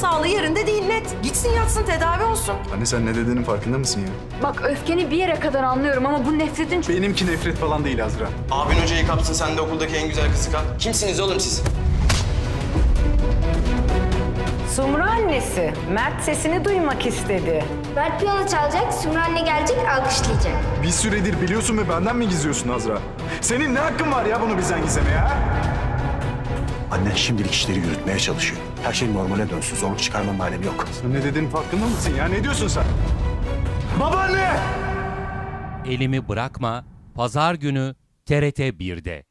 sağlığı yerinde değil net. Gitsin yatsın tedavi olsun. Anne sen ne dediğinin farkında mısın ya? Bak öfkeni bir yere kadar anlıyorum ama bu nefretin çok... Benimki nefret falan değil Azra. Abin hocayı kapsın sen de okuldaki en güzel kızı kap. Kimsiniz oğlum siz? Sumru annesi, Mert sesini duymak istedi. Mert piyano çalacak, Sumru anne gelecek, alkışlayacak. Bir süredir biliyorsun ve benden mi gizliyorsun Azra? Senin ne hakkın var ya bunu bizden gizlemeye ha? Annen şimdilik işleri yürütmeye çalışıyor. Her şey normale dönsün. Zorluk çıkarmanın alemi yok. Sen ne dediğinin farkında mısın ya? Ne diyorsun sen? Babaanne! Elimi bırakma. Pazar günü TRT 1'de.